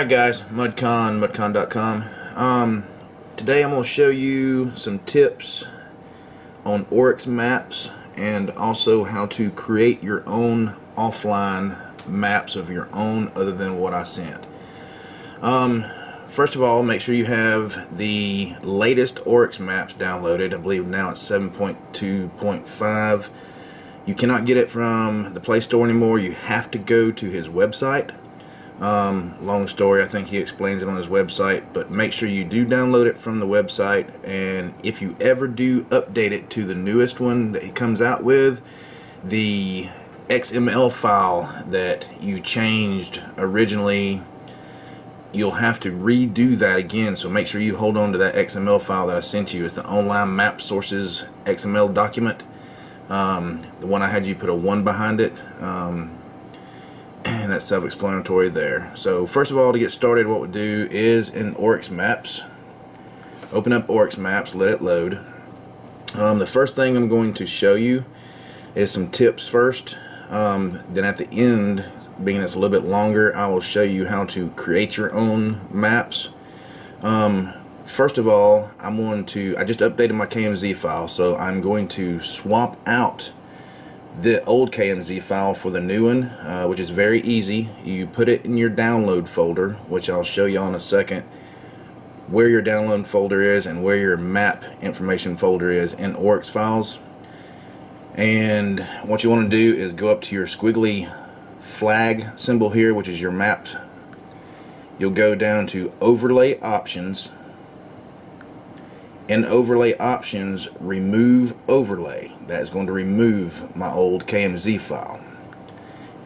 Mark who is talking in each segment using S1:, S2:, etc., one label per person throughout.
S1: Alright guys, MudCon, mudcon.com. Um, today I'm going to show you some tips on Orux maps and also how to create your own offline maps of your own other than what I sent. Um, first of all, make sure you have the latest Orux maps downloaded. I believe now it's 7.2.5. You cannot get it from the Play Store anymore. You have to go to his website um, long story, I think he explains it on his website, but make sure you do download it from the website. And if you ever do update it to the newest one that he comes out with, the XML file that you changed originally, you'll have to redo that again. So make sure you hold on to that XML file that I sent you. It's the online map sources XML document. Um, the one I had you put a one behind it. Um, and that's self-explanatory there. So first of all, to get started, what we do is in Orux Maps, open up Orux Maps, let it load. Um, the first thing I'm going to show you is some tips first. Um, then at the end, being it's a little bit longer, I will show you how to create your own maps. Um, first of all, I'm going to, I just updated my KMZ file, so I'm going to swap out the old KMZ file for the new one, uh, which is very easy. You put it in your download folder, which I'll show you in a second, where your download folder is and where your map information folder is in Orux files. And what you want to do is go up to your squiggly flag symbol here, which is your map. You'll go down to Overlay Options in overlay options remove overlay. That is going to remove my old KMZ file.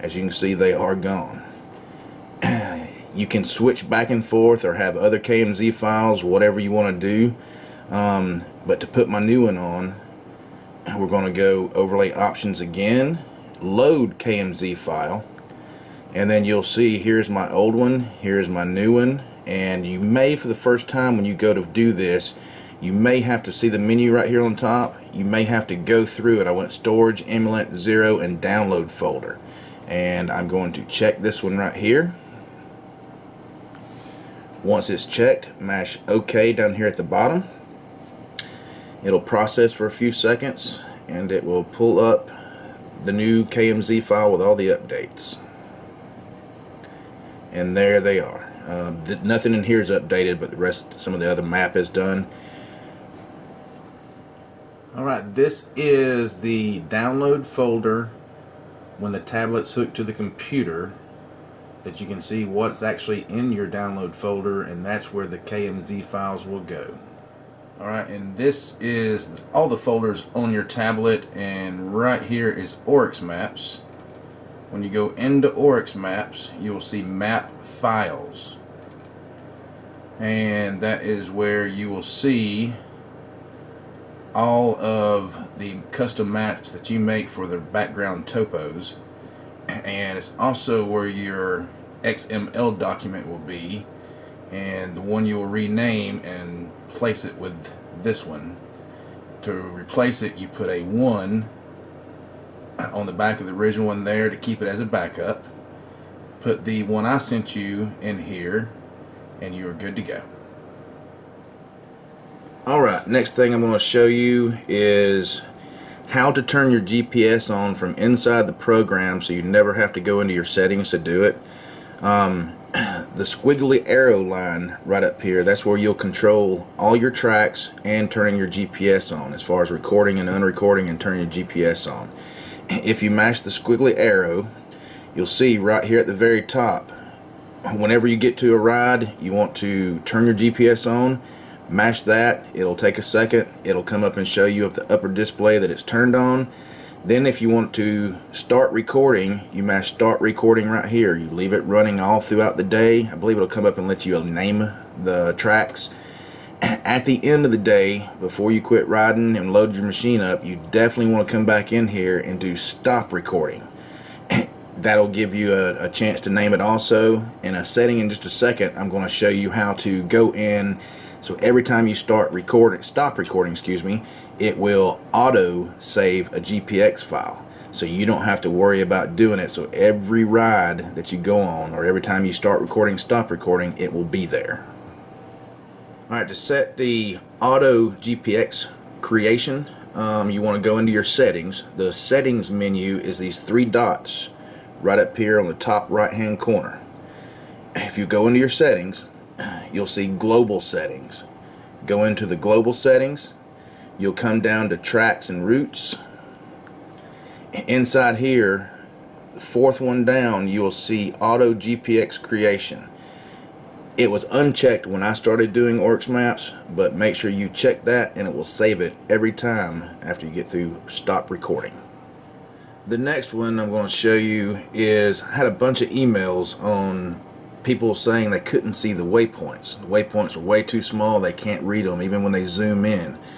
S1: As you can see they are gone. You can switch back and forth or have other KMZ files whatever you want to do. Um, but to put my new one on we're going to go overlay options again load KMZ file and then you'll see here's my old one here's my new one and you may for the first time when you go to do this you may have to see the menu right here on top. You may have to go through it. I went storage, emulated, zero, and download folder. And I'm going to check this one right here. Once it's checked, mash OK down here at the bottom. It'll process for a few seconds and it will pull up the new KMZ file with all the updates. And there they are. Uh, nothing in here is updated, but the rest, some of the other map is done. Alright, this is the download folder when the tablet's hooked to the computer that you can see what's actually in your download folder and that's where the KMZ files will go. Alright, and this is all the folders on your tablet and right here is Orux Maps. When you go into Orux Maps, you will see Map Files. And that is where you will see all of the custom maps that you make for the background topos. And it's also where your XML document will be. And the one you will rename and place it with this one. To replace it you put a 1 on the back of the original one there to keep it as a backup. Put the one I sent you in here and you are good to go Alright, next thing I'm going to show you is how to turn your GPS on from inside the program so you never have to go into your settings to do it. Um, the squiggly arrow line right up here, that's where you'll control all your tracks and turning your GPS on as far as recording and unrecording and turning your GPS on. If you mash the squiggly arrow, you'll see right here at the very top, whenever you get to a ride, you want to turn your GPS on mash that it'll take a second it'll come up and show you up the upper display that it's turned on. Then if you want to start recording you mash start recording right here. You leave it running all throughout the day. I believe it'll come up and let you name the tracks. At the end of the day before you quit riding and load your machine up you definitely want to come back in here and do stop recording. That'll give you a, a chance to name it also. In a setting in just a second I'm going to show you how to go in so every time you start recording, stop recording, excuse me, it will auto save a GPX file. so you don't have to worry about doing it. So every ride that you go on or every time you start recording stop recording it will be there. Alright to set the auto GPX creation um, you want to go into your settings. The settings menu is these three dots right up here on the top right hand corner. If you go into your settings you'll see global settings. Go into the global settings. You'll come down to tracks and routes. Inside here the fourth one down you will see auto GPX creation. It was unchecked when I started doing Orux maps but make sure you check that and it will save it every time after you get through stop recording. The next one I'm going to show you is I had a bunch of emails on people saying they couldn't see the waypoints. The waypoints are way too small they can't read them even when they zoom in.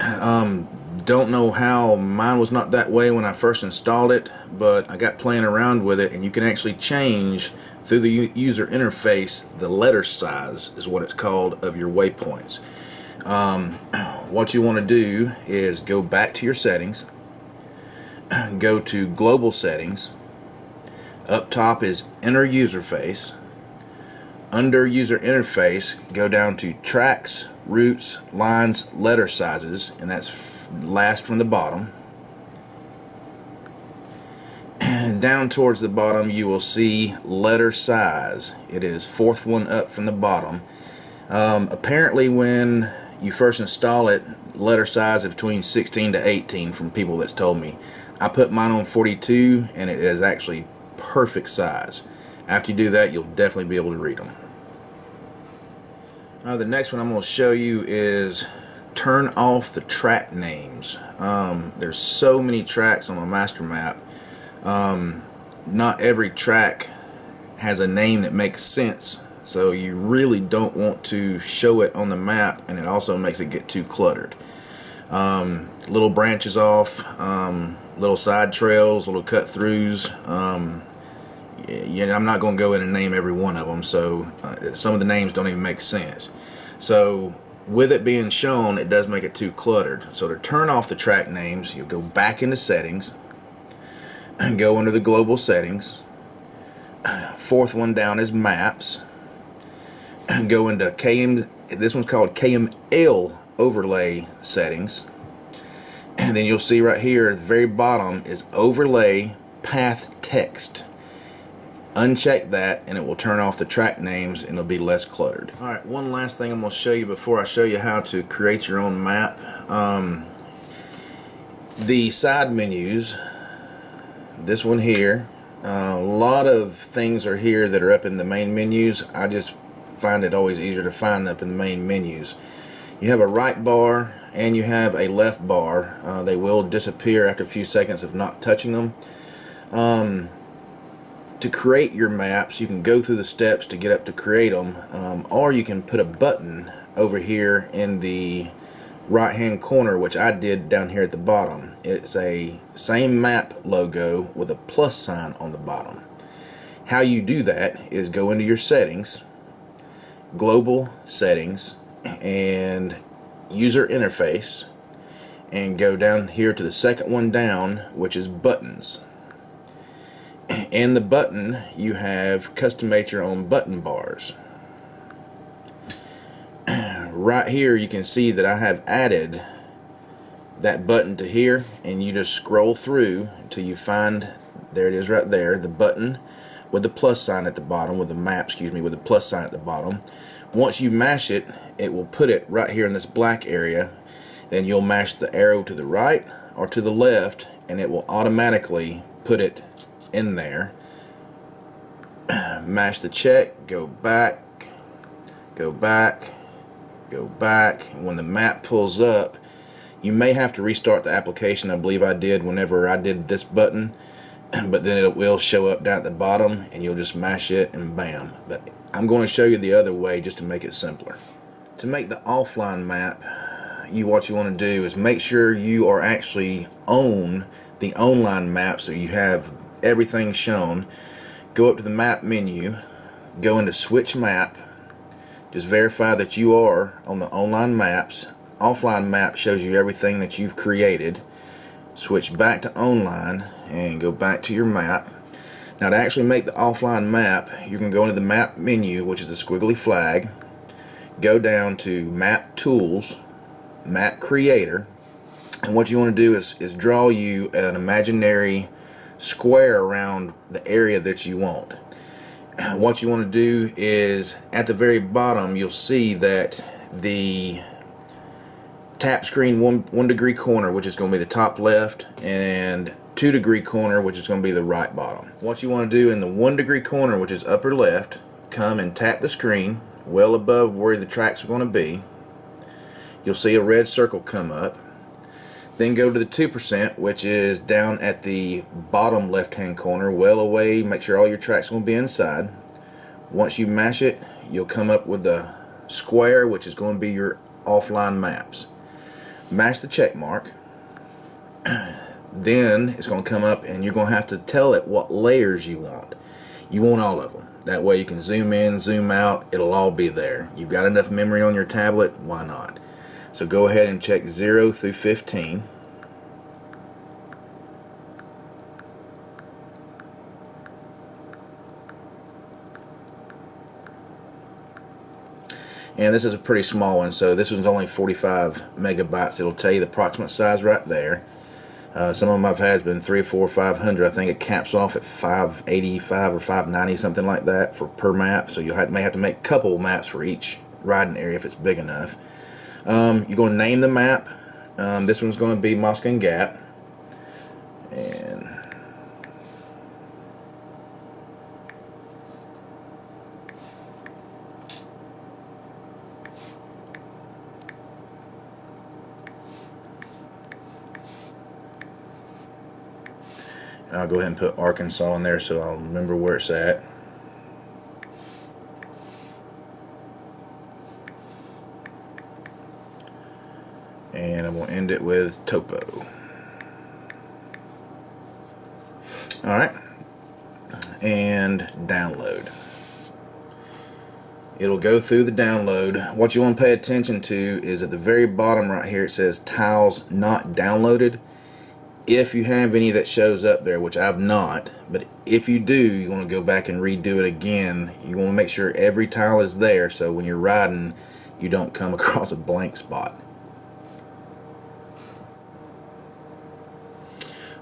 S1: Um, don't know how mine was not that way when I first installed it but I got playing around with it and you can actually change through the user interface the letter size is what it's called of your waypoints. Um, what you want to do is go back to your settings go to global settings up top is enter user face under user interface go down to tracks routes lines letter sizes and that's last from the bottom. And down towards the bottom you will see letter size. It is fourth one up from the bottom. Um, apparently when you first install it letter size is between 16 to 18 from people that's told me. I put mine on 42 and it is actually perfect size after you do that you'll definitely be able to read them uh, the next one I'm going to show you is turn off the track names. Um, there's so many tracks on my master map. Um, not every track has a name that makes sense so you really don't want to show it on the map and it also makes it get too cluttered. Um, little branches off, um, little side trails, little cut throughs, um, yeah, I'm not going to go in and name every one of them, so uh, some of the names don't even make sense. So with it being shown, it does make it too cluttered. So to turn off the track names, you'll go back into settings and go under the global settings. Fourth one down is maps. And go into KM, this one's called KML overlay settings. And then you'll see right here at the very bottom is overlay path text uncheck that and it will turn off the track names and it'll be less cluttered. Alright, one last thing I'm going to show you before I show you how to create your own map. Um, the side menus, this one here, uh, a lot of things are here that are up in the main menus. I just find it always easier to find up in the main menus. You have a right bar and you have a left bar. Uh, they will disappear after a few seconds of not touching them. Um, to create your maps you can go through the steps to get up to create them um, or you can put a button over here in the right hand corner which I did down here at the bottom. It's a same map logo with a plus sign on the bottom. How you do that is go into your settings global settings and user interface and go down here to the second one down which is buttons and the button you have custom made your own button bars. Right here you can see that I have added that button to here and you just scroll through until you find there it is right there the button with the plus sign at the bottom with the map excuse me with the plus sign at the bottom. Once you mash it it will put it right here in this black area. Then you'll mash the arrow to the right or to the left and it will automatically put it in there. Mash the check go back go back go back. When the map pulls up you may have to restart the application. I believe I did whenever I did this button but then it will show up down at the bottom and you'll just mash it and bam. But I'm going to show you the other way just to make it simpler. To make the offline map you what you want to do is make sure you are actually on the online map so you have everything shown go up to the map menu go into switch map just verify that you are on the online maps. Offline map shows you everything that you've created. Switch back to online and go back to your map. Now to actually make the offline map you can go into the map menu which is the squiggly flag go down to map tools map creator and what you want to do is, is draw you an imaginary square around the area that you want. What you want to do is at the very bottom you'll see that the tap screen one one degree corner which is going to be the top left and two degree corner which is going to be the right bottom. What you want to do in the one degree corner which is upper left come and tap the screen well above where the tracks are going to be. You'll see a red circle come up then go to the 2% which is down at the bottom left hand corner well away. Make sure all your tracks will be inside. Once you mash it you'll come up with the square which is going to be your offline maps. Mash the check mark. Then it's going to come up and you're going to have to tell it what layers you want. You want all of them. That way you can zoom in zoom out. It'll all be there. You've got enough memory on your tablet. Why not so go ahead and check 0 through 15 and this is a pretty small one so this one's only 45 megabytes it'll tell you the approximate size right there uh, some of them I've had has been three, four, five hundred. I think it caps off at 585 or 590, something like that for per map. So you may have to make a couple maps for each riding area if it's big enough. Um, you're going to name the map. Um, this one's going to be Moskin Gap. And And I'll go ahead and put Arkansas in there so I'll remember where it's at. And I'm going to end it with Topo. Alright. And download. It'll go through the download. What you want to pay attention to is at the very bottom right here it says tiles not downloaded if you have any that shows up there, which I've not, but if you do, you want to go back and redo it again. You want to make sure every tile is there so when you're riding, you don't come across a blank spot.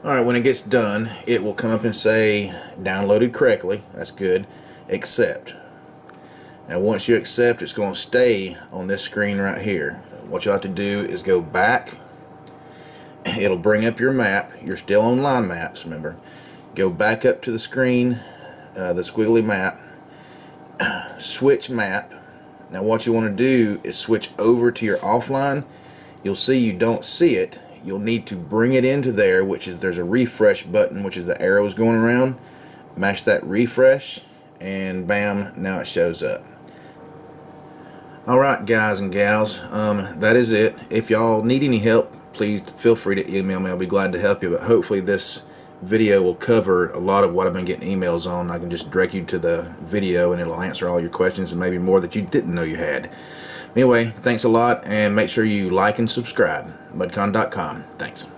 S1: Alright, when it gets done, it will come up and say downloaded correctly. That's good. Accept. Now once you accept, it's going to stay on this screen right here. What you have to do is go back it'll bring up your map. You're still on line maps, remember. Go back up to the screen, uh, the squiggly map, switch map. Now what you want to do is switch over to your offline. You'll see you don't see it. You'll need to bring it into there, which is there's a refresh button, which is the arrows going around. Mash that refresh, and bam, now it shows up. Alright guys and gals, um, that is it. If y'all need any help please feel free to email me. I'll be glad to help you. But hopefully this video will cover a lot of what I've been getting emails on. I can just direct you to the video and it'll answer all your questions and maybe more that you didn't know you had. Anyway, thanks a lot and make sure you like and subscribe. Mudcon.com. Thanks.